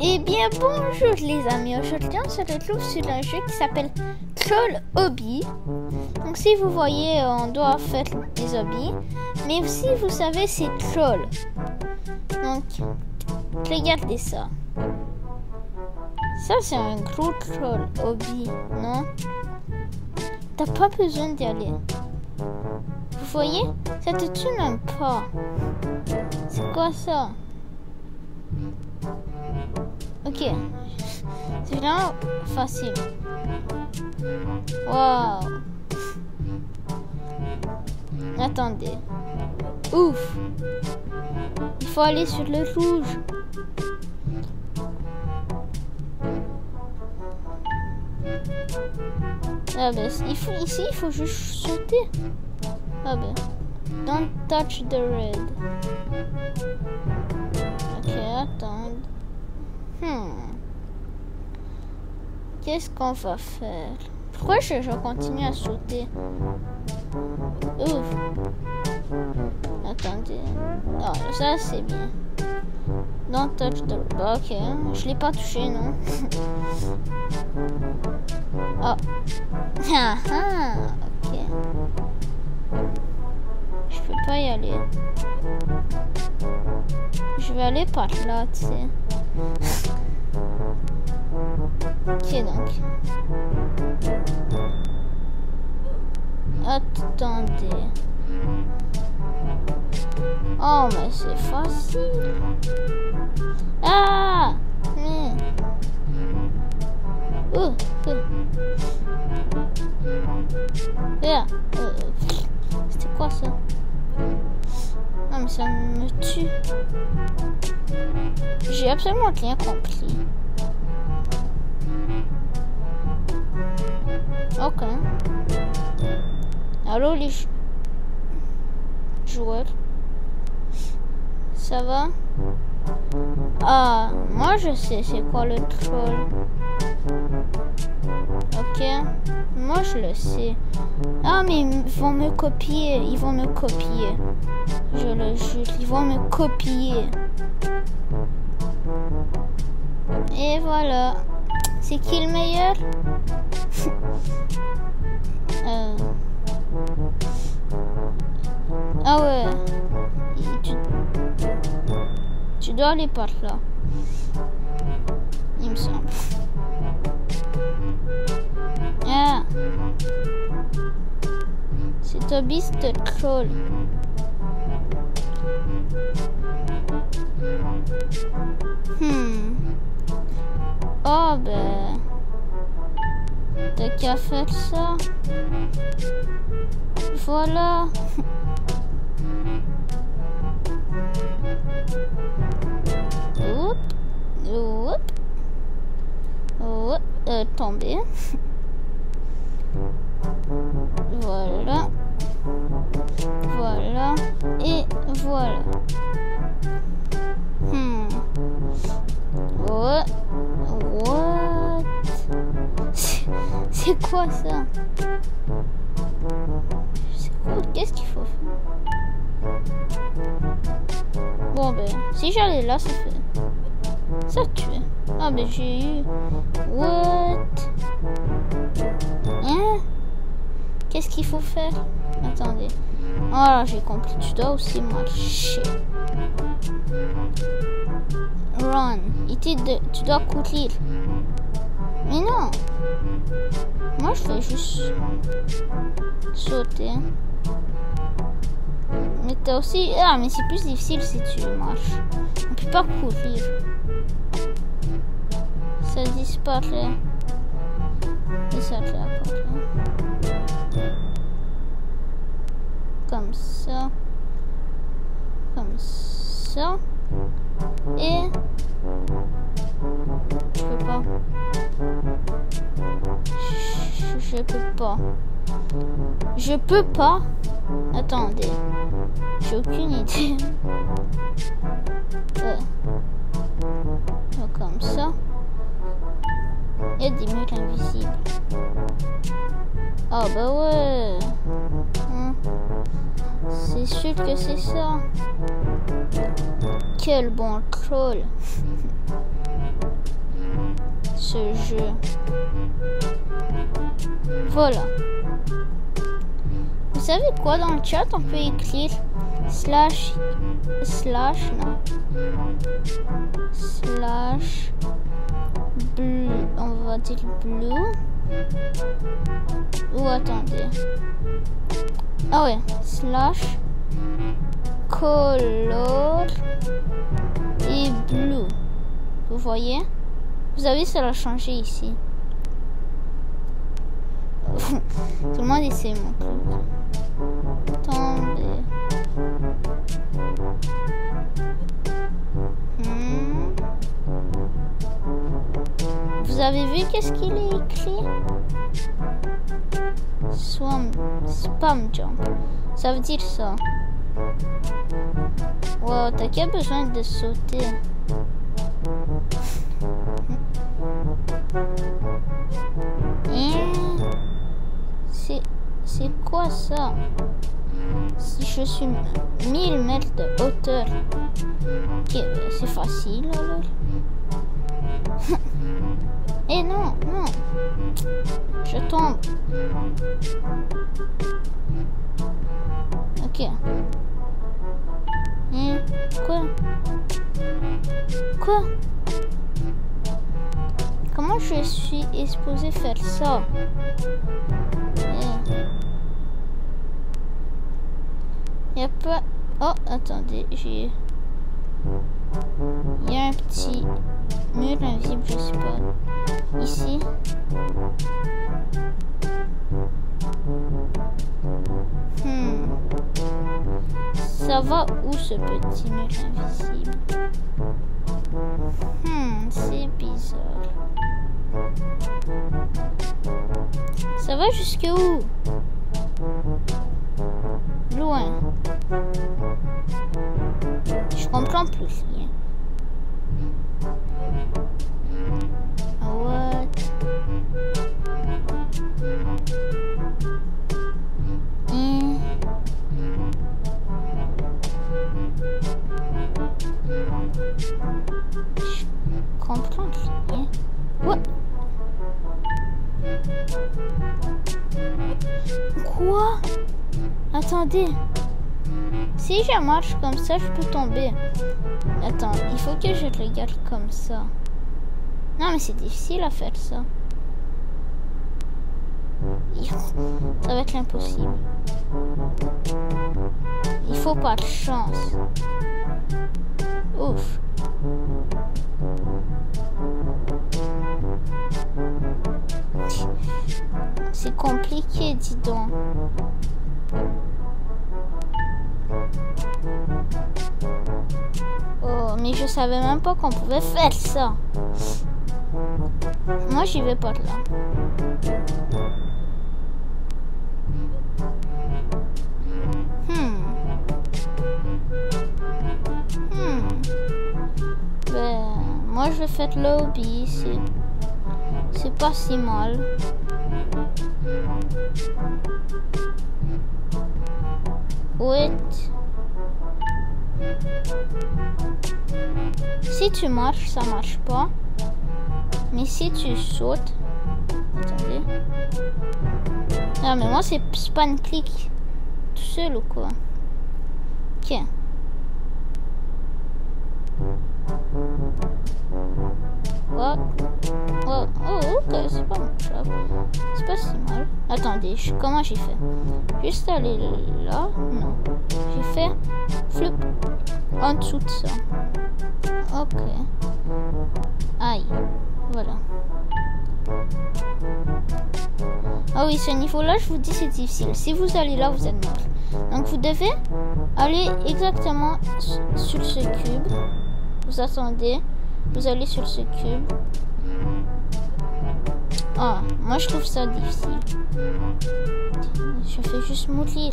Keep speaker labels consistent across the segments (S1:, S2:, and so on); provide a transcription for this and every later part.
S1: Eh bien bonjour les amis, aujourd'hui on se retrouve sur un jeu qui s'appelle Troll Hobby. Donc si vous voyez, on doit faire des hobbies. Mais si vous savez, c'est troll. Donc, regardez ça. Ça c'est un gros troll hobby, non? T'as pas besoin d'y aller. Vous voyez? Ça te tue même pas. C'est quoi ça? Ok. C'est vraiment facile. Waouh. Attendez. Ouf. Il faut aller sur le rouge. Ah ben, il faut, ici, il faut juste sauter. Ah ben. Don't touch the red. Ok, attends. Hmm. Qu'est-ce qu'on va faire? Pourquoi je, continue à sauter? Ouf. Attendez. Ah, ça c'est bien. Don't touch the... Ok, je l'ai pas touché, non Oh. Ah ah, ok. Je peux pas y aller. Je vais aller par là, tu sais. ok, donc. Attendez. Oh, mais c'est facile. Ah mais... Oh, oh. Yeah. C'était quoi ça? Non mais ça me tue. J'ai absolument rien compris. Ok. Allô les joueurs Ça va? Ah, moi je sais c'est quoi le troll? Ok. Moi je le sais. Ah mais ils vont me copier. Ils vont me copier. Je le jure. Ils vont me copier. Et voilà. C'est qui le meilleur? Euh... Ah ouais. Tu... tu dois aller par là. Il me semble. C'est Toby de troll. Hmm. Oh ben. T'as qu'à faire ça. Voilà. Oup. Oup. Oup. Euh, tomber. voilà. Voilà. Et voilà. Hmm. What? What? C'est quoi ça? Qu'est-ce qu'il faut faire? Bon ben, si j'allais là, ça fait... Ça tue. Ah ben j'ai eu... What? Qu'est-ce qu'il faut faire? Attendez. Voilà, j'ai compris. Tu dois aussi marcher. Run. Tu dois courir. Mais non. Moi, je fais juste sauter. Mais t'as aussi... Ah, mais c'est plus difficile si tu marches. On peut pas courir. Ça disparaît. Ça réapparaît. Comme ça. Comme ça. Et... Je peux pas. Je, je peux pas. Je peux pas. Attendez. J'ai aucune idée. Euh. Comme ça. Il des murs invisibles. Ah bah ouais. Hein? C'est sûr que c'est ça. Quel bon troll. ce jeu. Voilà. Vous savez quoi dans le chat? On peut écrire slash slash non slash blue on va dire blue ou attendez. Ah ouais slash color et blue vous voyez? Vous avez ça l'a changé ici. Tout le monde essaie mon truc Vous avez vu qu'est-ce qu'il est écrit? Swam, spam jump. Ça veut dire ça. Wow, t'as qu'à besoin de sauter. C'est quoi ça? Si je suis 1000 mètres de hauteur, c'est facile alors. Eh non, non. Je tombe. Ok. Quoi? Quoi? Comment je suis exposé faire ça? Il a pas... Oh, attendez, j'ai... Il y a un petit mur invisible, je sais pas. Ici. Hmm. Ça va où ce petit mur invisible? Hmm, c'est bizarre. Ça va jusque où Loin. Je comprends plus rien. What? Si je marche comme ça, je peux tomber. Attends, il faut que je regarde comme ça. Non, mais c'est difficile à faire ça. Ça va être impossible. Il faut pas de chance. Ouf. C'est compliqué, dis donc. Mais je savais même pas qu'on pouvait faire ça. Moi, j'y vais pas là. Hmm. Hmm. Ben, moi, je vais faire le hobby. C'est pas si mal. Wait. Si tu marches, ça marche pas. Mais si tu sautes... Attendez. Non, mais moi, c'est pas une clic tout seul ou quoi? Ok. Oh, oh, oh c'est pas. C'est pas si mal. Attendez, comment j'ai fait? Juste aller là? Non. J'ai fait flip en dessous de ça. Ok. Aïe. Voilà. Ah oui, ce niveau-là, je vous dis, c'est difficile. Si vous allez là, vous êtes mort. Donc, vous devez aller exactement sur ce cube. Vous attendez. Vous allez sur ce cube. Ah, moi je trouve ça difficile. Je fais juste mourir.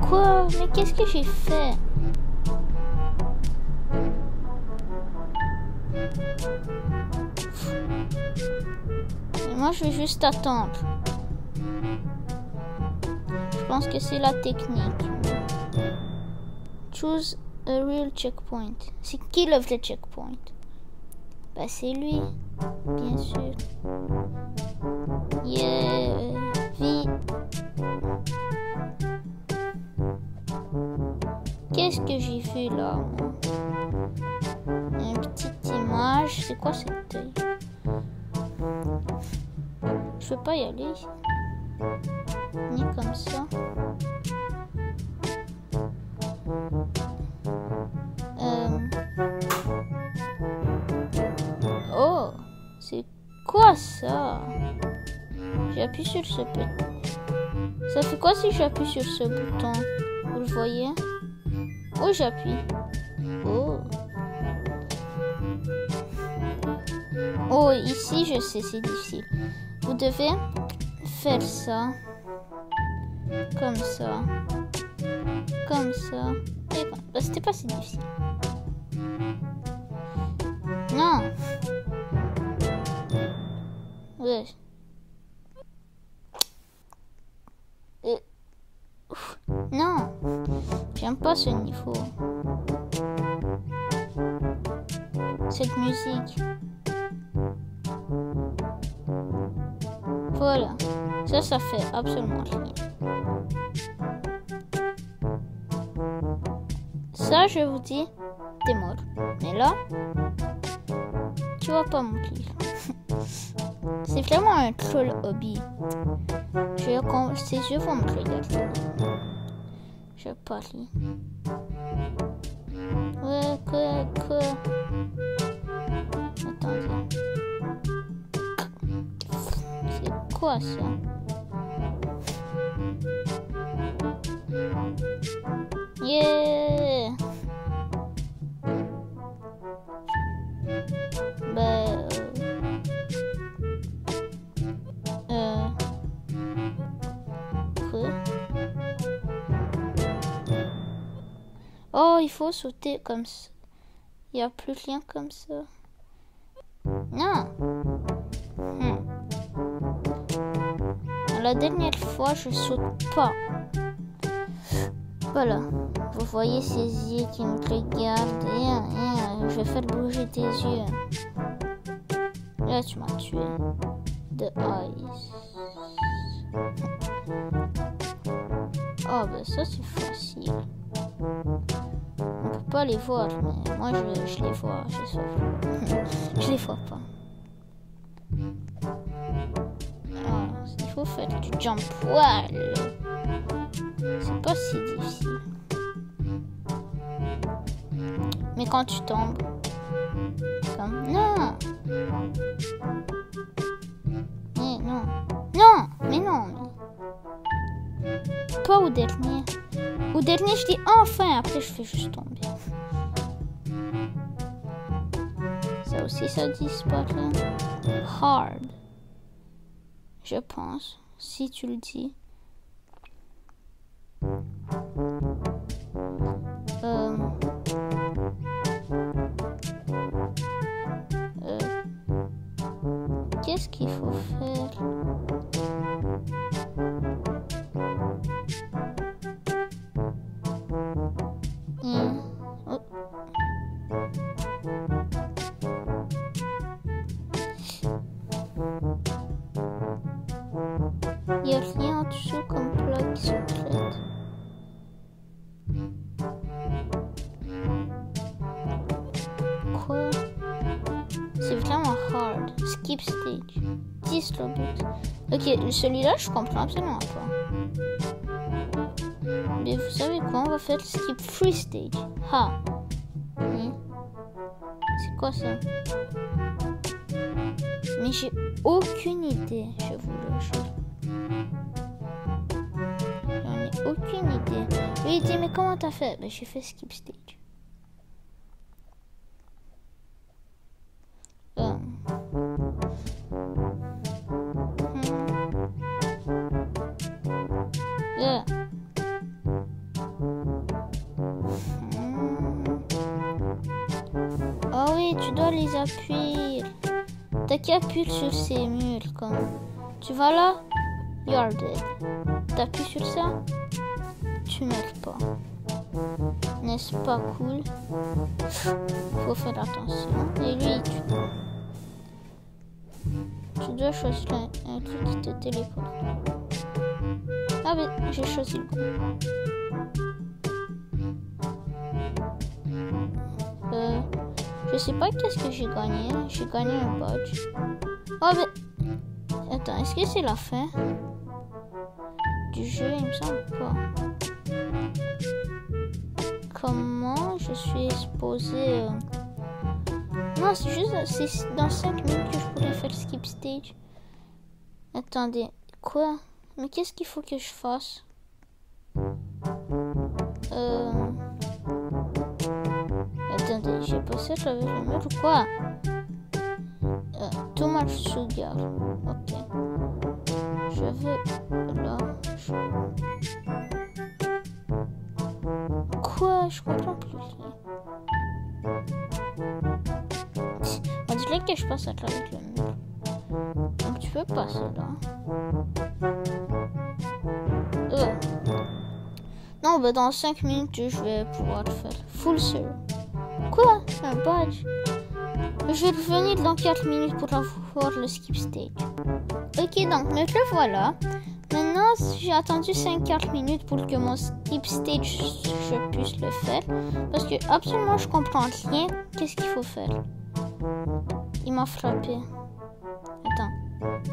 S1: Quoi? Mais qu'est-ce que j'ai fait? Moi je vais juste attendre. Je pense que c'est la technique. Choose a real checkpoint. C'est qui love the checkpoint Bah c'est lui, bien sûr. Yeah, vie. Qu'est-ce que j'ai vu là Une petite image. C'est quoi cette Je peux pas y aller. Ni comme ça. Ça J'appuie sur ce petit. Ça fait quoi si j'appuie sur ce bouton? Vous le voyez? Oh, j'appuie. Oh. Oh, ici, je sais, c'est difficile. Vous devez faire ça. Comme ça. Comme ça. Bah, c'était pas si difficile. Non. Ce niveau. Cette musique. Voilà. Ça, ça fait absolument rien. Ça, je vous dis, t'es mort. Mais là, tu vas pas mourir. C'est vraiment un troll hobby. Je, yeux vont me regarder. Je parie. Ouais, quoi, quoi? Attendez. C'est quoi ça? Sauter comme ça. Il n'y a plus rien comme ça. Non. Hmm. La dernière fois, je saute pas. Voilà. Vous voyez ces yeux qui me regardent. Je vais faire bouger tes yeux. Là, tu m'as tué. The eyes. Oh, ben ça, c'est facile. Pas les voir, mais moi, je, les vois. Je, je les vois pas. Il faut faire du jump wall. C'est pas si difficile. Mais quand tu tombes, comme non. Mais non. Non, mais non. Pas au dernier. Au dernier, je dis enfin, après je fais juste tomber. Ça aussi, ça disparaît. Hard. Je pense, si tu le dis. Euh, euh, Qu'est-ce qu'il faut faire? Celui-là, je comprends absolument pas. Mais vous savez quoi On va faire skip free stage. Ha. Hmm. C'est quoi ça? Mais j'ai aucune idée, je vous le jure. J'en ai aucune idée. Il dit mais comment t'as fait? Ben j'ai fait skip stage. Tu dois les appuyer. T'as qu'à appuyer sur ces murs comme. Tu vas là, you're dead. T'appuies sur ça, tu meurs pas. n'est-ce pas cool? Faut faire attention. Et lui, tu, dois choisir un, truc qui te téléporte. Ah mais j'ai choisi le bon. Je sais pas qu'est-ce que j'ai gagné. J'ai gagné un badge. Oh mais... Attends, est-ce que c'est la fin du jeu Il me semble pas. Comment je suis exposé euh, Non, c'est juste dans 5 minutes que je pourrais faire skip stage. Attendez, quoi? Mais qu'est-ce qu'il faut que je fasse? Euh... J'ai passé à le mur ou quoi? Euh, Too much sugar. Ok. Je vais là. Je... Quoi? Je comprends plus. On dirait que je passe à travers le mur. Donc tu peux passer là. Euh. Non, bah dans 5 minutes, je vais pouvoir faire. Full sur. Quoi Un badge Je vais revenir dans 4 minutes pour avoir le skip stage. Ok, donc me le voilà. Maintenant, j'ai attendu 5-4 minutes pour que mon skip stage, je puisse le faire. Parce que absolument, je comprends rien. Qu'est-ce qu'il faut faire? Il m'a frappé. Attends.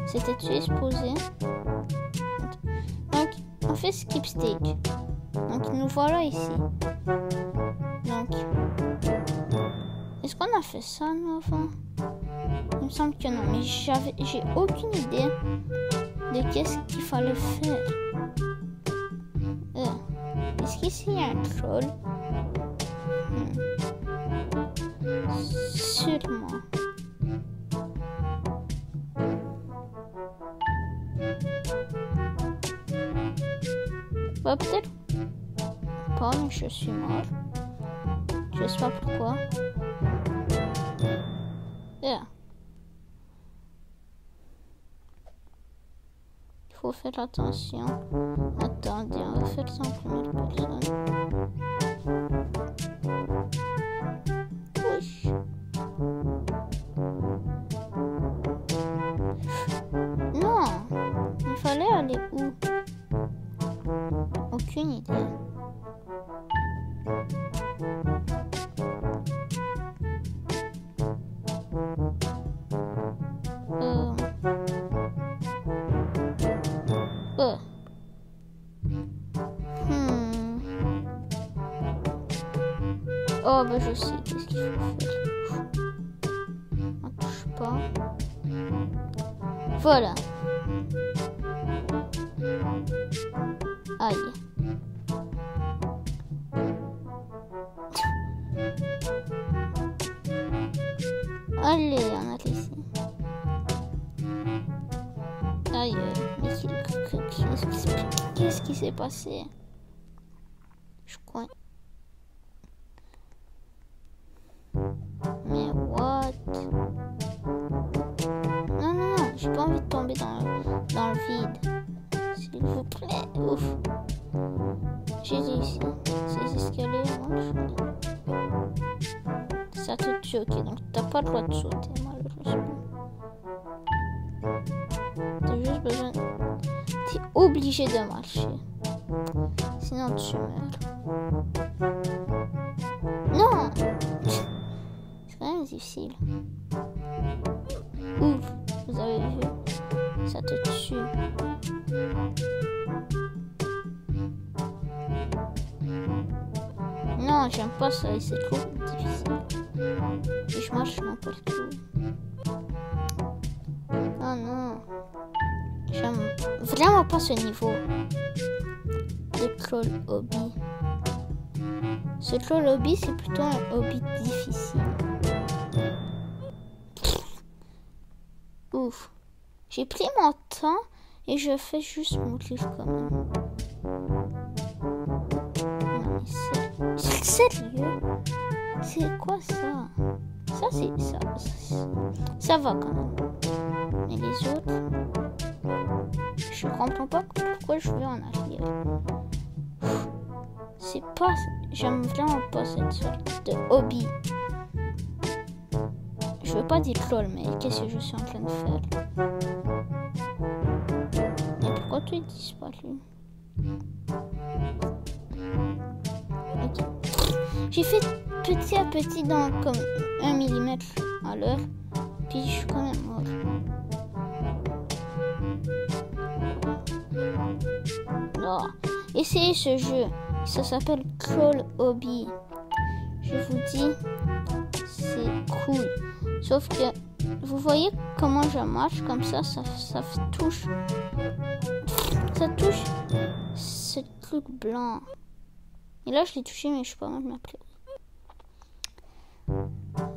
S1: C'était-tu exposé? Donc, on fait skip stage. Donc, nous voilà ici. Donc, est-ce qu'on a fait ça, nous, avant Il me semble que non, mais j'avais, j'ai aucune idée de qu'est-ce qu'il fallait faire. Euh, est-ce qu'ici il y a un troll? Hmm. Sûrement. Bah, peut-être pas, mais je suis mort. Je sais pas pourquoi. Il faut faire attention. Attendez, on va faire ça en première personne. Qu'est-ce qui s'est passé? Je crois. Mais what? Non, non, non, j'ai pas envie de tomber dans, le- dans le vide. S'il vous plaît, ouf. J'ai réussi. Ces escaliers, moi, je... Ça te tue, ok, donc t'as pas le droit de sauter, malheureusement. Obligé de marcher. Sinon tu meurs. Non C'est quand même difficile. Ouf, vous avez vu? Ça te tue. Non, j'aime pas ça, c'est trop difficile. Et je marche n'importe où. Oh non. J'aime vraiment pas ce niveau de troll hobby. Ce troll hobby, c'est plutôt un hobby difficile. Ouf. J'ai pris mon temps et je fais juste mourir quand même. Sérieux? C'est quoi ça? Ça, c'est ça, ça. Ça va quand même. Mais les autres, je comprends pas pourquoi je vais en arrière. c'est pas. J'aime vraiment pas cette sorte de hobby. Je veux pas dire troll, mais qu'est-ce que je suis en train de faire? Mais pourquoi tu es disparu Ok. J'ai fait petit à petit dans comme un millimètre à l'heure, puis je suis quand même mort. Essayez ce jeu. Ça s'appelle Crawl Hobby. Je vous dis, c'est cool. Sauf que vous voyez comment je marche comme ça, ça, ça touche. Ça touche ce truc blanc. Et là, je l'ai touché, mais je suis pas de ma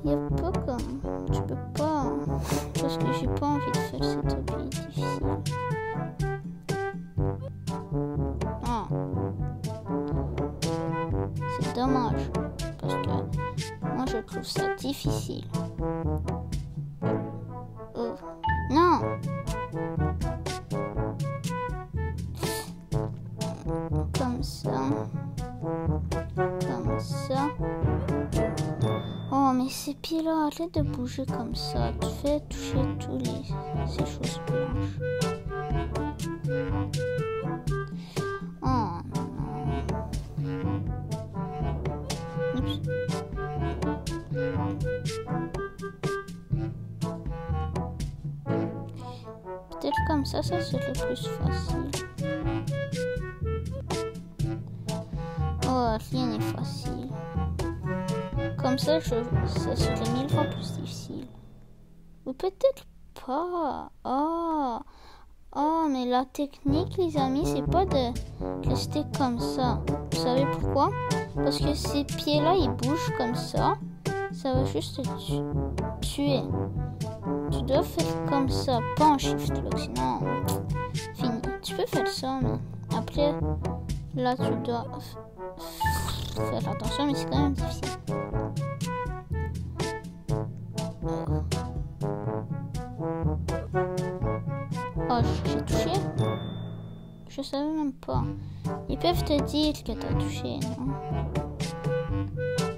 S1: Il n'y a pas comme. Tu peux pas. Parce que j'ai pas envie de faire cette hobby trouve ça difficile. Oh. Non! Comme ça. Comme ça. Oh, mais ces pieds-là, arrête de bouger comme ça. Tu fais toucher tous les ça serait mille fois plus difficile. Ou peut-être pas. Oh. oh, mais la technique, les amis, c'est pas de rester comme ça. Vous savez pourquoi? Parce que ces pieds-là, ils bougent comme ça. Ça va juste te tu- tuer. Tu dois faire comme ça, pas en shift lock, sinon fini. Tu peux faire ça, mais après, là, tu dois faire attention, mais c'est quand même difficile. Je savais même pas. Ils peuvent te dire que t'as touché, non?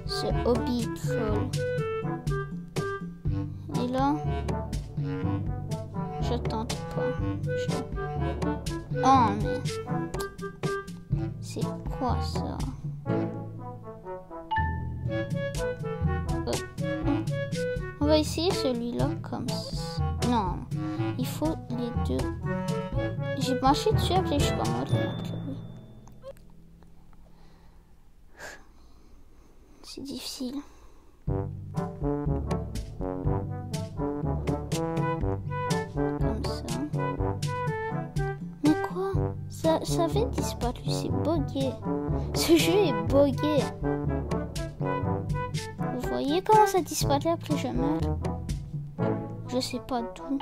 S1: Ce hobby troll. Et là, je tente pas. Oh, mais... C'est quoi ça? Euh, On va essayer celui-là comme ça. Non, il faut les deux. J'ai marché dessus, après je suis pas morte. oui. C'est difficile. Comme ça. Mais quoi? Ça, ça avait disparu, c'est bugué. Ce jeu est bugué. Vous voyez comment ça disparaît après je meurs Je sais pas d'où.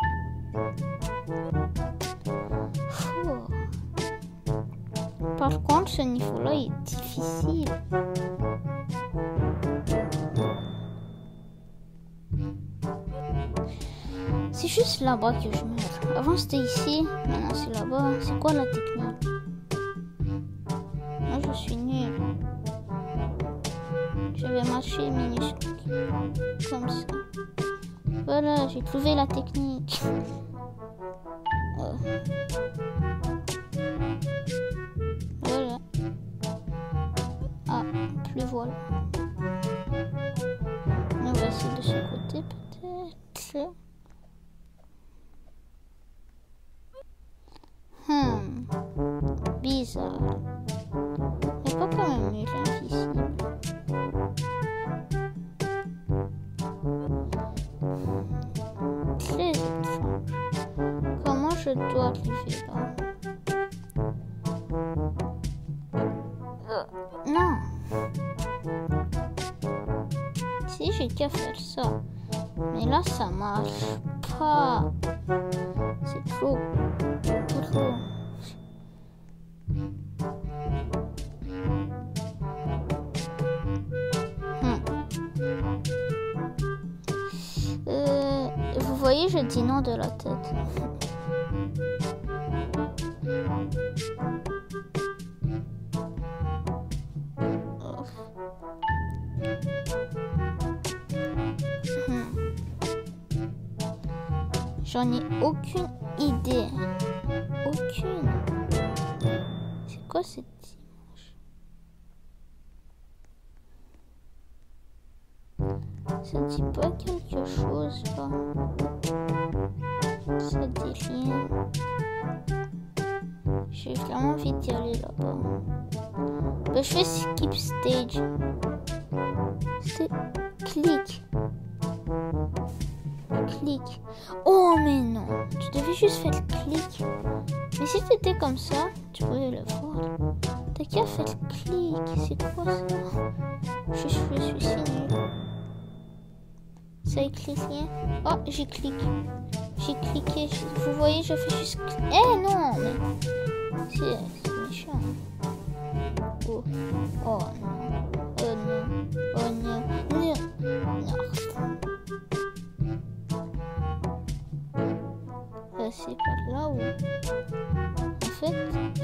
S1: Par contre, ce niveau-là est difficile. C'est juste là-bas que je meurs. Avant c'était ici, maintenant c'est là-bas. C'est quoi la technique? Moi je suis nul. Je vais marcher minuscule. Comme ça. Voilà, j'ai trouvé la technique. Voilà. Ah, plus voilà. On va essayer de ce côté peut-être. Hmm. Bizarre. Euh, Non. Si j'ai qu'à faire ça. Mais là, ça marche pas. C'est trop. Trop. Euh, vous voyez, je dis non de la tête. J'en ai aucune idée. Aucune. C'est quoi cette image? Ça dit pas quelque chose là. Ça dit rien. J'ai vraiment envie d'y aller là-bas. Bah, je fais skip stage. C'est clic. Clic. Oh mais non, tu devais juste faire clic. Mais si c'était comme ça, tu pouvais le voir. T'as qu'à faire clic. C'est quoi ça? Je suis, je. Ça écrit rien. Oh, j'ai cliqué. J'ai cliqué. Vous voyez, je fais juste. Eh non, mais c'est méchant. Oh, oh non. Oh non. Oh non. Non. Non. Euh, c'est par là où. En fait,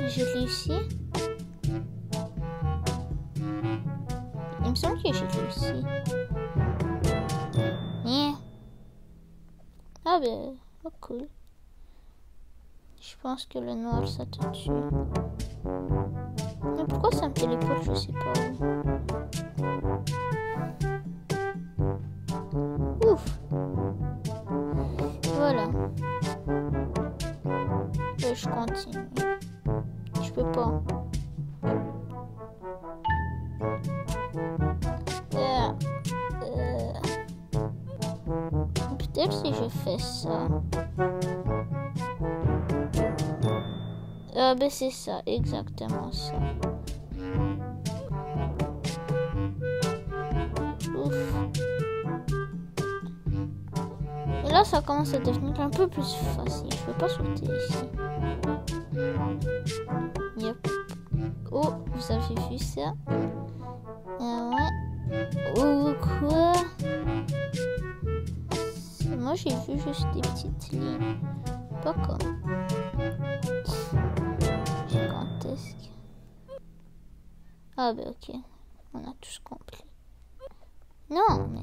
S1: j'ai réussi. Il me semble que j'ai réussi. Yeah. Ah ben, cool. Je pense que le noir ça te tue. Mais pourquoi ça me téléporte Je sais pas. Ouf. Voilà. Et je continue. Je peux pas. Fais ça. Ah ben c'est ça, exactement ça. Ouf. Et là ça commence à devenir un peu plus facile. Je peux pas sauter ici. Yep. Oh, vous avez vu ça? Ah ouais. Oh quoi? Moi j'ai vu juste des petites lignes. Pas comme. Gigantesque. Ah bah ok. On a tous compris. Non mais...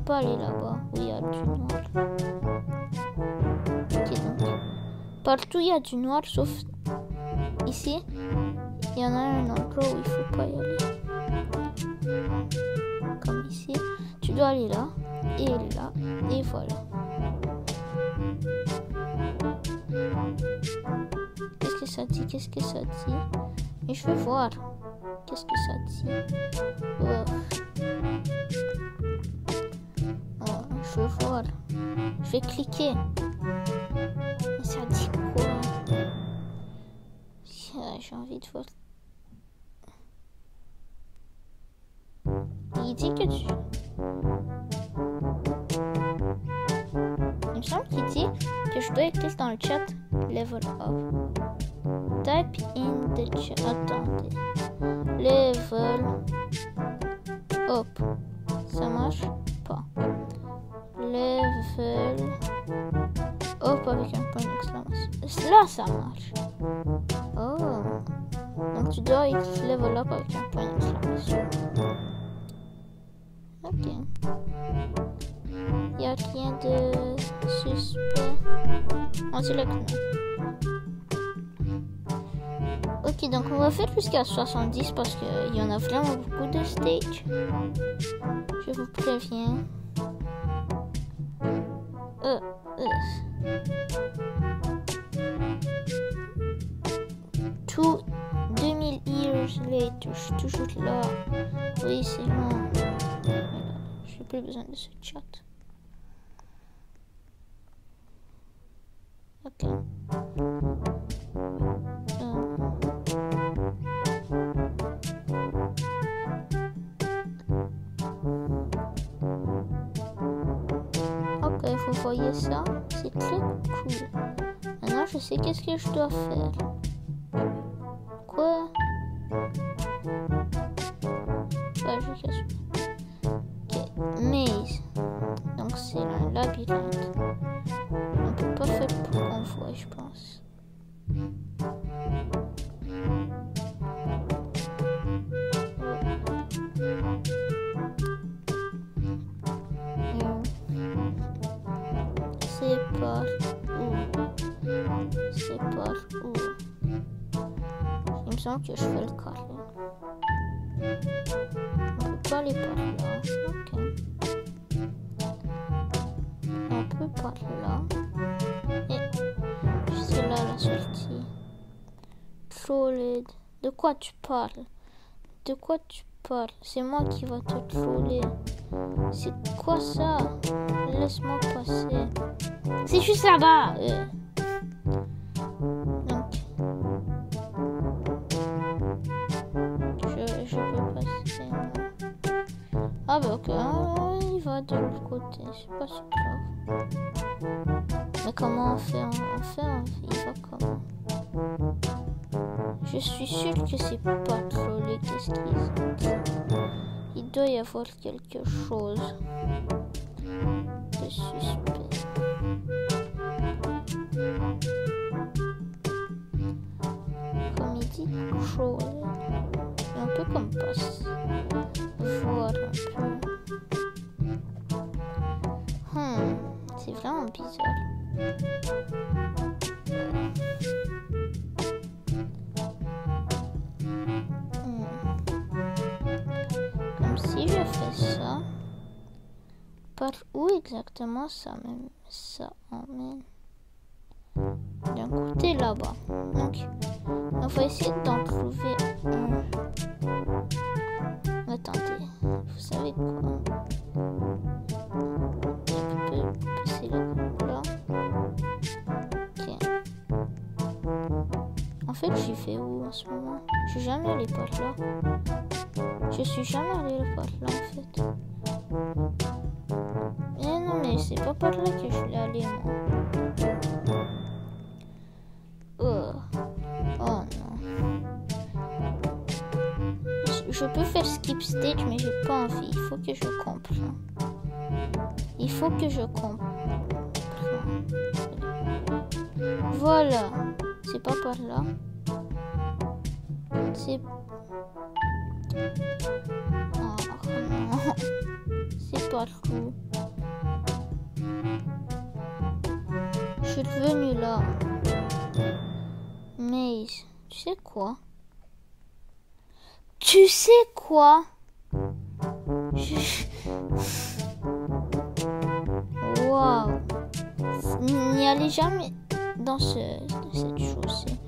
S1: pas aller là-bas où il y a du noir. Partout il y a du noir sauf ici. Il y en a un endroit où il faut pas y aller. Comme ici. Tu dois aller là et là et voilà. Qu'est-ce que ça dit? Qu'est-ce que ça dit? Et je veux voir. Qu'est-ce que ça dit? Je voir. Je vais cliquer. Ça dit quoi J'ai envie de voir. Il dit que tu... Il me semble qu'il dit que je dois écrire dans le chat level up. Type in the chat. Attendez. Level up. Ça marche pas. Level up avec un point d'exclamation. Là, ça marche. Oh. Donc tu dois level up avec un point d'exclamation. Ok. Il a rien de suspect. On que non. Ok, donc on va faire jusqu'à 70 parce qu'il y en a vraiment beaucoup de stages. Je vous préviens. Tout 2000 years later, je suis toujours là. Oui, c'est long. Voilà, J'ai plus besoin de ce chat. Cool. Maintenant, je Par là. Et c'est là la sortie. Trolled. De quoi tu parles? De quoi tu parles? C'est moi qui va te troller. C'est quoi ça? Laisse-moi passer. C'est juste là-bas. Euh. Donc, je, je peux passer. Ah bah ok, va de l'autre côté, c'est pas si grave. Mais comment on fait On, fait, on- il va comment? Je suis sûre que c'est pas trollé, qu'est-ce qu'ils. Il doit y avoir quelque chose de suspect. Comme il dit trollé. Et on peut comme passer. Voir un peu. Hmm, c'est vraiment bizarre. Comme si je fais ça. Par où exactement ça ça emmène? D'un côté là-bas. Donc, on va essayer d'en trouver un. Attendez, vous savez quoi? Moment Je suis jamais allé par là. Je suis jamais allé par là en fait. Mais non, mais c'est pas par là que je voulais aller moi. Oh, oh non. Je peux faire skip stage, mais j'ai pas envie. Il faut que je comprenne. Il faut que je comprenne. Voilà. C'est pas par là. C'est. Oh. C'est par où Je suis revenu là. Mais tu sais quoi? Tu sais quoi? Je- Waouh N'y allez jamais dans ce, cette chaussée. C'est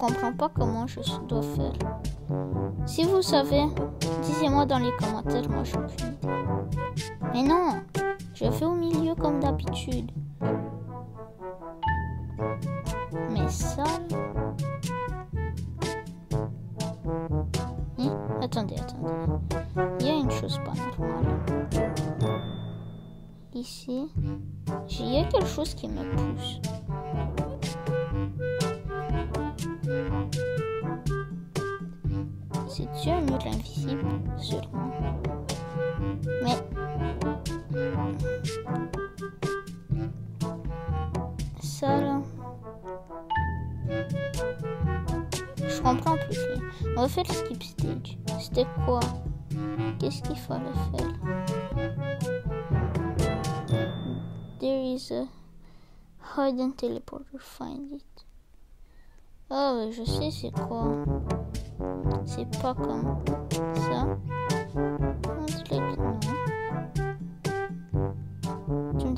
S1: comprends pas comment je dois faire. Si vous savez, dites-moi dans les commentaires, moi j'ai aucune. Mais non, je fais au milieu comme d'habitude. Mais ça... Hein? Attendez, attendez. Il y a une chose pas normale. Ici, il y a quelque chose qui me pousse. C'est-tu un mur invisible Sûrement. Mais... Ça là... Je comprends plus. On va faire le skip stage. C'était quoi? Qu'est-ce qu'il fallait faire? There is a hidden teleporter. Find it. Ah ouais, je sais c'est quoi. C'est pas comme ça. On dirait que non?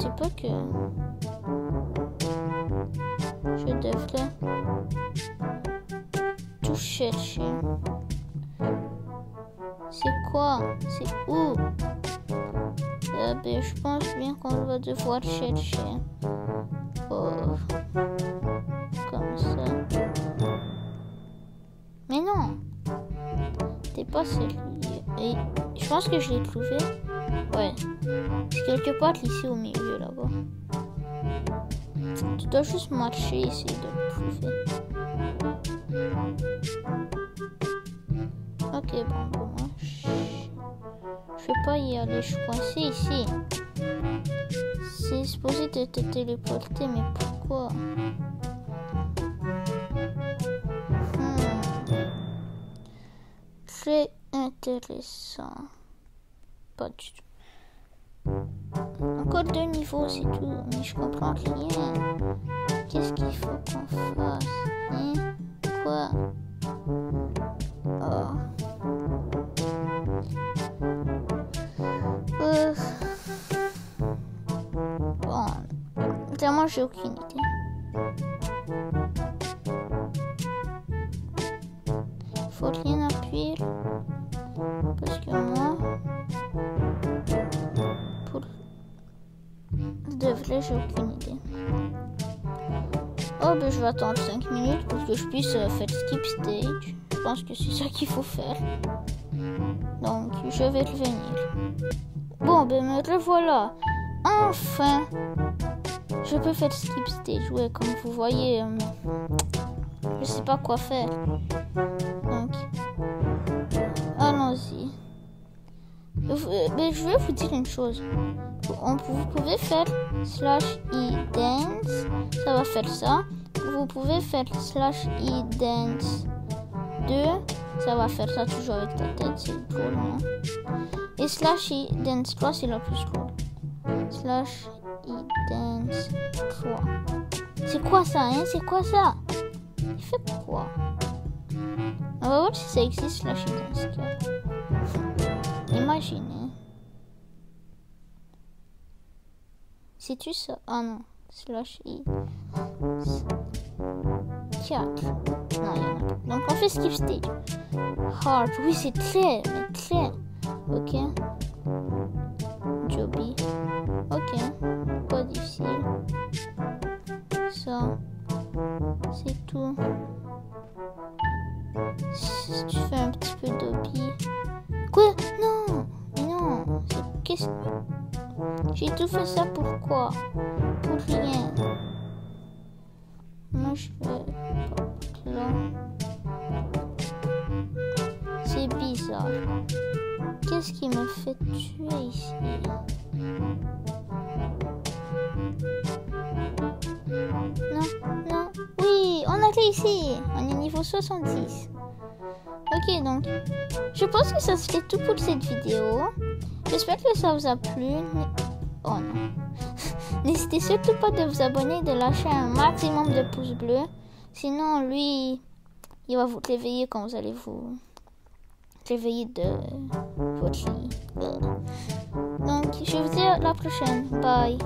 S1: pensais pas que je devrais tout chercher. C'est quoi? C'est où? Euh, ben, Je pense bien qu'on va devoir chercher. Oh. Pas celui. Et je pense que je l'ai trouvé. Ouais. C'est quelque part ici au milieu là-bas. Tu dois juste marcher ici de le trouver. Ok, bon, bon, moi, je... je vais pas y aller. Je suis coincé ici. C'est supposé de te téléporter, mais pourquoi? Intéressant. Pas du tout. Encore deux niveaux, c'est tout. Mais je comprends rien. Qu'est-ce qu'il faut qu'on fasse Hein? Quoi? Oh. Bon. Vraiment, j'ai aucune idée. Faut rien J'ai aucune idée. Oh, ben je vais attendre 5 minutes pour que je puisse euh, faire skip stage. Je pense que c'est ça qu'il faut faire. Donc, je vais revenir. Bon, ben me revoilà. Enfin, je peux faire skip stage. Ouais, comme vous voyez, euh, je sais pas quoi faire. Donc, allons-y. Euh, ben, je vais vous dire une chose vous pouvez faire slash e dance, ça va faire ça. Vous pouvez faire slash e dance 2, ça va faire ça toujours avec ta tête, c'est drôle, non Et slash e dance 3, c'est la plus cool. Slash e dance 3. C'est quoi ça, hein? C'est quoi ça? Il fait quoi? On va voir si ça existe, slash e dance 4. Imaginez. C'est-tu ça Ah non, slash i. 4. Non, il y en a. Donc on fait skip stage. Hard. Oui, c'est très, mais très. Ok. Joby. Ok. Pas difficile. Ça. C'est tout. Si tu fais un petit peu d'obi. Quoi? Non. J'ai tout fait ça pourquoi Pour rien. Moi, je vais. C'est bizarre. Qu'est-ce qui me fait tuer ici? Non, non. Oui, on a ici. On est niveau 70. Ok, donc, je pense que ça serait tout pour cette vidéo. J'espère que ça vous a plu. Oh non. N'hésitez surtout pas de vous abonner, de lâcher un maximum de pouces bleus. Sinon, lui, il va vous réveiller quand vous allez vous réveiller de votre lit. Donc, je vous dis à la prochaine. Bye.